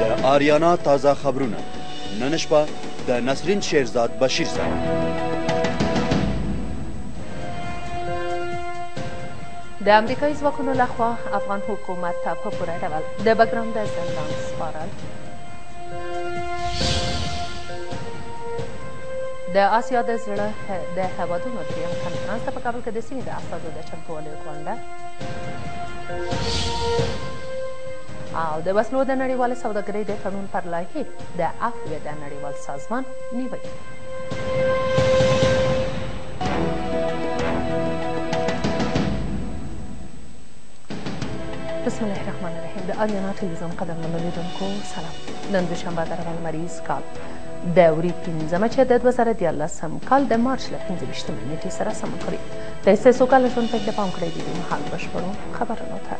د آریانا تازه خبرونه نن شپه د نسرین شیرزاد بشیر سره د امریکایي ځواکونو لخوا افغان حکومت ته په پوره ډول د بګرام د زندان سپارل د آسیا د زړه د هوادونو دریم کنفرانس ته په کابل کې د سیمې د استازو د چمتووالي غونډه او د وسلو د نړیوالې سوداګرۍ د تړون پر لایحې د عفوې د نړیوال سازمان نیوکې بسم الله الرحمن الرحیم د آریانا ټلویزیون قدرمنو لیدونکو سلام نن دوشنبه د روان لمریز کال د وري پنځمه چې د دوه زره دیارلسم کال د مارچ له پنځه ویشتمې نېټې سره سمون خوري د اس اس او کال ژوند پک د پام کړی دی مهال بشپړو خبرونو ته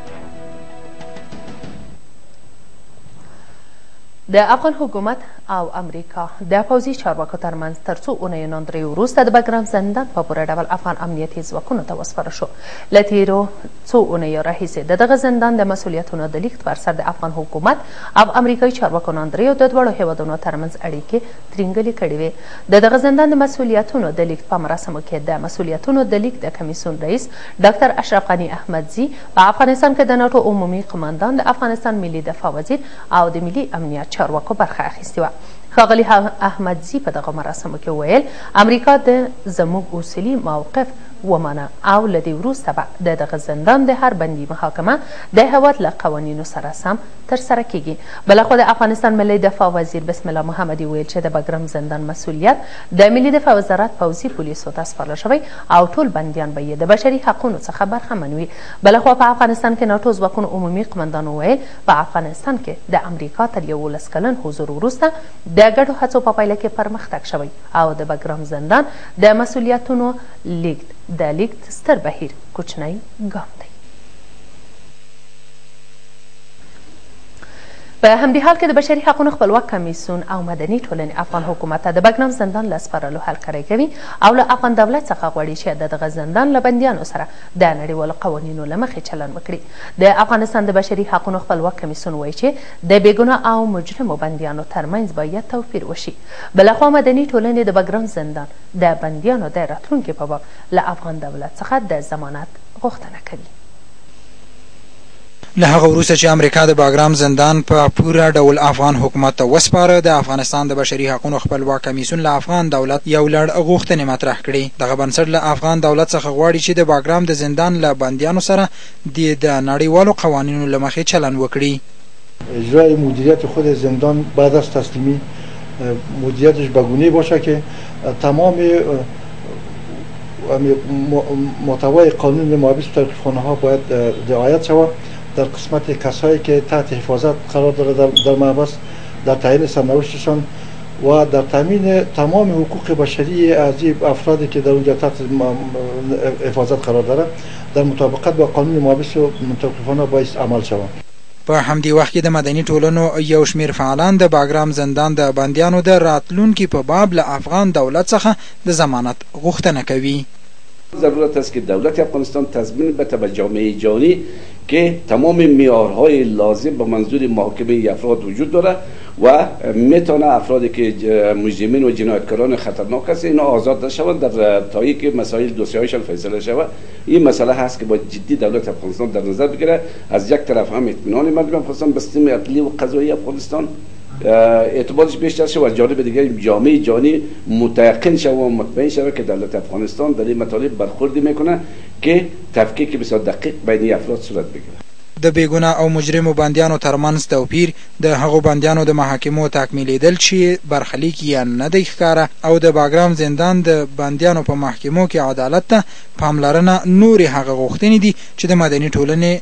د افغان حکومت او امریکا د پوځي چارواکو ترمنځ تر څو اونیو ناندریو وروسته د بګرام زندان په پوره ډول افغان امنیتي ځواکونو ته وسپارل شو له تیرو څو اونیو راهیسې د دغه زندان د مسولیتونو د لیږد پر سر د افغان حکومت او امریکایي چارواکو ناندریو د دواړو هیوادونو ترمنځ اړیکې ترینګلې کړې وې. د دغه زندان د مسوولیتونو د لیږد په مراسمو کې د مسوولیتونو د لیږد د کمیسیون رئیس ډاکتر اشرف غني احمدزي، په افغانستان کې د ناټو عمومي قوماندان، د افغانستان ملي دفاع وزیر او د ملي امنیت چارواکو برخه اخیستې وه. ښاغلي احمدزي په دغو مراسمو کې وویل، امریکا د زموږ اصولي موقف ومانه او له دې وروسته به د دغه زندان د هر بندي محاکمه د هېواد له قوانینو سره سم تر سره کیږي. بلخوا د افغانستان ملي دفاع وزیر بسم الله محمدي وویل چې د بګرام زندان مسوولیت د ملي دفاع وزارت پوځي پولیسو ته سپارل شوی او ټول بندیان به یې د بشري حقونو څخه برخمن وي. بلخوا په افغانستان کې ناټو ځواکونو عمومي قومندان وویل په افغانستان کې د امریکا تر یوولس کلن حضور وروسته د ګډو هڅو په پایله کې پرمختګ شوی او د بګرام زندان د مسوولیتونو لیږد د لیږد ستر بهیر کوچنی ګام دی. په همدې حال کې د بشري حقونو خپلواک کمیسیون او مدني ټولنې افغان حکومت ته د بګرام زندان له سپارلو هر کړی کوي او له افغان دولت څخه غواړي چې د دغه زندان له بندیانو سره د نړیوالو قوانینو له مخې چلند وکړي. د افغانستان د بشري حقونو خپلواک کمیسیون وایي چې د بېګناه او مجرمو بندیانو ترمنځ باید توپیر وشي. بلخوا مدني ټولنې د بګرام زندان د بندیانو د راتلونکي په باب له افغان دولت څخه د ضمانت غوښتنه کوي. له هغه وروسته چې امریکا د باګرام زندان په پوره ډول افغان حکومت ته وسپاره، د افغانستان د بشري حقونو خپلواک کمیسیون له افغان دولت یو لړ غوښتنې مطرح کړې. دغه بنسټ له افغان دولت څخه غواړي چې د باګرام د زندان له بندیانو سره دې د نړیوالو قوانینو له مخې چلن وکړي. اجراء مدیریت خود زندان بعد از تسلیمی مدیریتش به گونه باشد که تمام محتوای قانون محابس و ترخیفخانه ها باید رعایت شود در قسمت کسایی که تحت حفاظت قرار داره در محبس در تعیین سرنوشتشان و در تامین تمام حقوق بشری از این افرادی که در اونجا تحت حفاظت قرار داره در مطابقت با قانون محابس و ترخیفخانه باید عمل شود په همدې وخت کې د مدني ټولنو یو شمیر فعالان د باګرام زندان د بندیانو د راتلونکي په باب له افغان دولت څخه د ضمانت غوښتنه کوي ضرورت است که دولت افغانستان تضمین بته به جامعه جهانی که تمام میارهای لازم به منظور محاکمه افراد وجود داره و میتونه افرادی که مجرمین و جنایتکاران خطرناک هستند اینا آزاد نشوند در تایی که مسائل هایشان فیصله شود این مسئله هست که با جدی دولت افغانستان در نظر بگیره از یک طرف هم اطمینان مردم افغانستان به سیستم و قضایی افغانستان اعتمادش بیشتر شوه از جانب دیگر این جامعه جهانی متیقن شوه و مطمئن شوه که دولت افغانستان در این مطالب برخوردی میکنه که تفکیک بسیار دقیق بین این افراد صورت بگیرد. د بې ګناه او مجرمو بندیانو ترمنځ توپیر، د هغو بندیانو د محاکمو تکمیلیدل چې برخلیک یې نه دی ښکاره او د باګرام زندان د بندیانو په محکمو کې عدالت ته پاملرنه نورې هغه غوښتنې دي چې د مدني ټولنې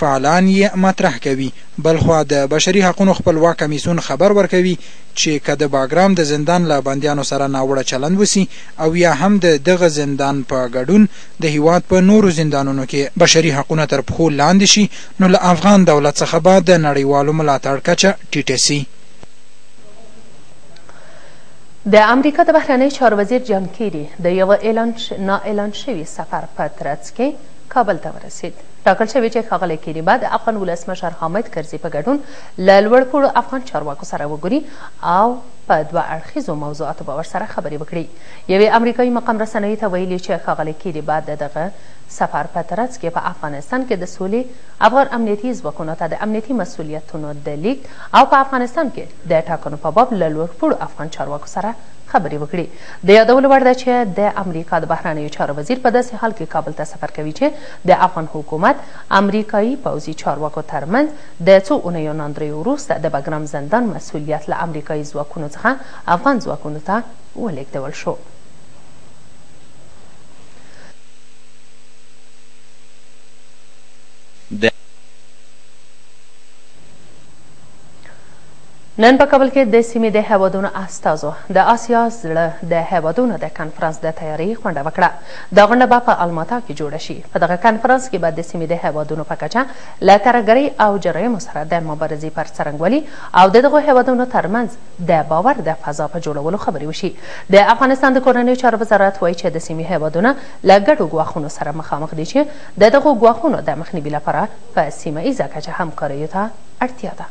فعالان یې مطرح کوي بلخوا د بشري حقونو خپلواک کمېسیون خبر ورکوي چې که د باګرام د زندان له بندیانو سره ناوړه چلند وسي او یا هم د دغه زندان په ګډون د هېواد په نورو زندانونو کې بشري حقونه تر پښو لاندې شي، نو له افغان دولت څخه به د نړیوالو ملاتړ کچه ټیټه سي. د امریکا د بهرنیو چارو وزیر جان کیري د یوه نا اعلان شوي سفر په ترڅ کې کابل ته ورسېد. ټاکل شوې چې ښاغلی کیریبا د افغان ولسمشر حامد کرزي په ګډون له لوړ پوړو افغان چارواکو سره وګوري او په دوه اړخیزو موضوعاتو به ورسره خبرې وکړي. یوې امریکایي مقام رسنۍ ته ویلي چې ښاغلی کیریبا د دغه سفر په ترڅ کې په افغانستان کې د سولې، افغان امنیتي ځواکونو ته د امنیتي مسوولیتونو د لیږد او په افغانستان کې د ټاکنو په باب له لوړ پوړو افغان چارواکو سره خبرې وکړي. د یادولو وړ ده چې د امریکا د بهرنیو چارو وزیر په داسې حال کې کابل ته سفر کوي چې د افغان حکومت امریکايي پوځي چارواکو ترمنځ د څو اونیو ناندریو وروسته د بګرام زندان مسوولیت له امریکايي ځواکونو څخه افغان ځواکونو ته ولېږدول شو. نن په کابل کې د سیمې د هېوادونو استازو د اسیا زړه د هېوادونو د کنفرانس د تیاري غونډه وکړه. دا غونډه به په الماتا کې جوړه شي. په دغه کنفرانس کې به د سیمې د هېوادونو په کچه له ترهګرۍ او جرایمو سره د مبارزې پر څرنګوالي او د دغو هېوادونو ترمنځ د باور د فضا په جوړولو خبرې وشي. د افغانستان د کورنیو چارو وزارت وايي چې د سیمې هېوادونه له ګډو ګواښونو سره مخامخ دي چې د دغو ګواښونو د مخنیوي لپاره په سیمه ایزه کچه همکاریو ته اړتیا ده.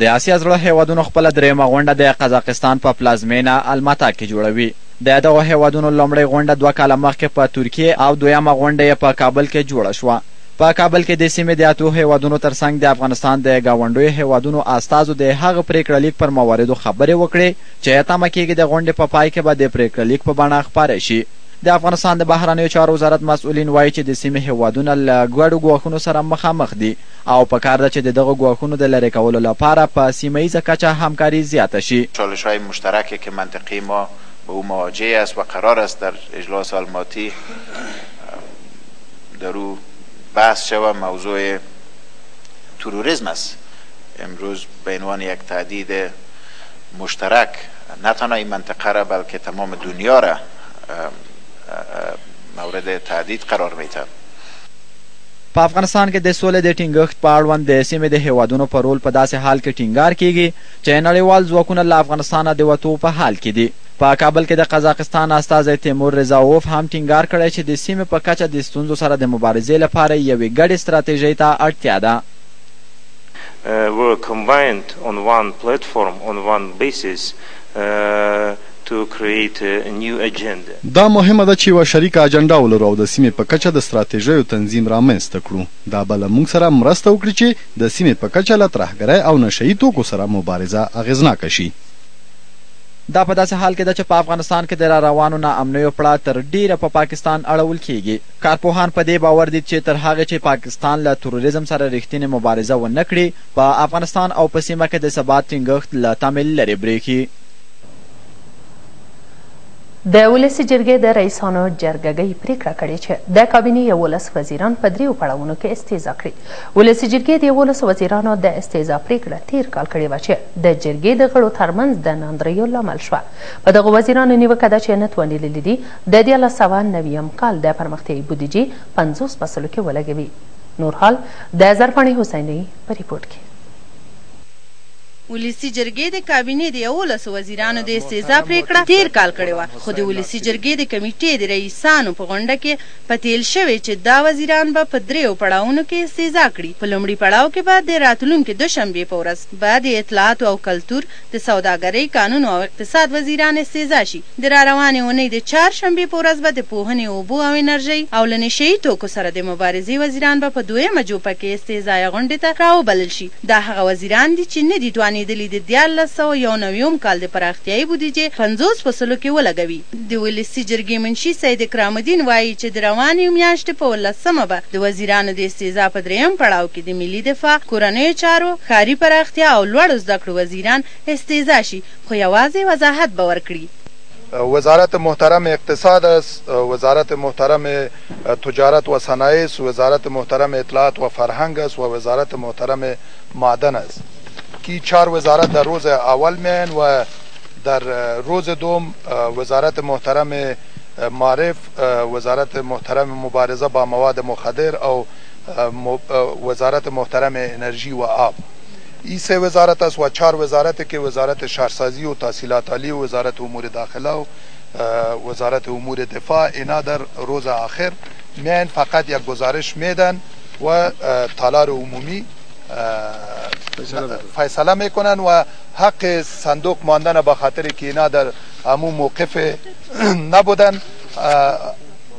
د اسیا زړه هېوادونو خپله درېیمه غونډه د قزاقستان په پلازمېنه الماتا کې جوړوي. د دغو هېوادونو لومړۍ غونډه دوه کاله مخکې په ترکیې او دویمه غونډه یې په کابل کې جوړه شوه. په کابل کې د سیمې د اتو هېوادونو ترڅنګ د افغانستان د ګاونډیو هېوادونو استازو د هغه پرېکړه لیک پر مواردو خبرې وکړې چې تمه کېږي د غونډې په پای کې به د پرېکړه لیک په بڼه خپاره شي. د افغانستان د بهرنیو چارو وزارت مسؤلین وايي چې د سیمې هېوادونه له ګډو ګواښونو سره مخامخ دي. او په کار ده چې د دغو ګواښونو د لرې کولو لپاره په سیمه ییزه کچه همکاري زیاته شي. چالش های مشترک که منطقه ما به او مواجه است و قرار است در اجلاس آلماتی در او بحث شود موضوع تروریسم است امروز به عنوان یک تهدید مشترک نه تنها این منطقه را بلکه تمام دنیا را مورد تهدید قرار میدهد. په افغانستان کې د سولې د ټینګښت په اړوند د سیمې د هېوادونو په رول په داسې حال کې ټینګار کېږي چې نړیوال ځواکونه له افغانستانه د وتو په حال کې دي. په کابل کې د قزاقستان استازی تیمور رضاوف هم ټینګار کړی چې د سیمې په کچه د ستونزو سره د مبارزې لپاره یوې ګډې ستراتیژۍ ته اړتیا ده. were combined on one platform on one basis. to create a new agenda. دا مهمه ده چې یوه شریکه اجنډا ولرو او د سیمې په کچه د ستراتیژیو تنظیم رامنځ ته کړو. دا به له موږ سره مرسته وکړي چې د سیمې په کچه له ترهګرۍ او نشه یي توکو سره مبارزه اغېزناکه شي. دا په داسې حال کې ده چې په افغانستان کې د را روانو نا امنیو پړه تر ډېره په پاکستان اړول کېږي. کارپوهان په دې باور دي چې تر هغې چې پاکستان له تروریزم سره رښتینې مبارزه ونه کړي، په افغانستان او په سیمه کې د ثبات ټینګښت له تمې لرې برېښي. د ولسي جرګې د رئیسانو جرګګۍ پریکړه کړې چې د کابینې یوولس وزیران په دریو پړاوونو کې استیزا کړي. ولسي جرګې د یوولس وزیرانو د استیزا پریکړه تیر کال کړې وه چې د جرګې د غړو ترمنځ د ناندریو لامل شوه. په دغو وزیرانو نیوکه ده چې نه تواني لیدلي دي د دیارلس سوه نویم کال د پرمختیایي بودیجې پنځوس مسلو کې ولګوي. نور حال د زرپاڼې حسینۍ په رپورټ کې. ولسي جرګې د کابینې د یوولسو وزیرانو د استعزا پرېکړه تېر کال کړې وه، خو د ولسي جرګې د کمېټې د رئیسانو په غونډه کې په تېل شوې چې دا وزیران به په درېیو پړاوونو کې استعزا کړي، په لومړي پړاو کې به د راتلونکې دوشنبې په ورځ به د اطلاعاتو او کلتور، د سوداګرۍ، کانونو او اقتصاد وزیران استعزا شي، د راروانې اونۍ د چهار شنبې په ورځ به د پوهنې، اوبو او انرژۍ او له نشهيي توکو سره د مبارزې وزیران به په دویمه جوپه کې استعزایه غونډې ته راوبلل شي. دا هغه وزیران دي چې نه دي توانیدلي د دیارلس سوه یو نویوم کال د پراختیایي بودیجې پنځوس په سلو کې ولګوي. د ولسي جرګې منشي سید اکرام الدین وايي چې د روانې میاشتې په اوولسمه به د وزیرانو د استیضاح په دریم پړاو کې د ملي دفاع، کورنیو چارو، ښاري پراختیا او لوړو زده کړو وزیران استیضاح شي خو یوازې وضاحت به ورکړي. وزارت محترم اقتصاد است، وزارت محترم. تجارت و صنایع، وزارت محترم اطلاعات و فرهنگ است و وزارت محترم معدن است کی چار وزارت در روز اول میایند و در روز دوم وزارت محترم معرف، وزارت محترم مبارزه با مواد مخدر او وزارت محترم انرژی و آب ای سه وزارت است و چار وزارت که وزارت شهرسازی و تحصیلات عالی و وزارت امور داخله و وزارت امور دفاع اینا در روز آخر میاین فقط یک گزارش میدن و تالار عمومی فیصله میکنن و حق صندوق ماندن به خاطر که اینا در همون موقف نبودن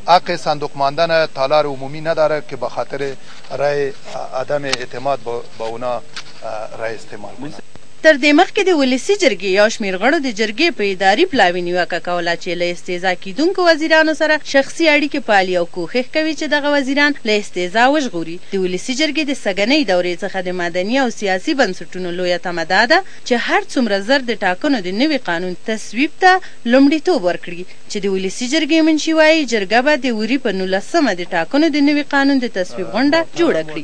حق صندوق ماندن تالار عمومی نداره که به خاطر رای عدم اعتماد به اونا رای استعمال کنه تر دې مخکې د ولسي جرګې یو شمېر غړو د جرګې په اداري پلاوي نیوکه کوله چې له استیضاح کېدونکو وزیرانو سره شخصي اړیکې پالي او کوښښ کوي چې دغه وزیران له استیضاح وژغوري. د ولسي جرګې د سږنۍ دورې څخه د مدني او سیاسي بنسټونو لویه تمه دا ده چې هر څومره زر د ټاکنو د نوي قانون تصویب ته لومړیتوب ورکړي چې د ولسي جرګې منشي وايي جرګه به د وري په نولس مه د ټاکنو د نوي قانون د تصویب غونډه جوړه کړي.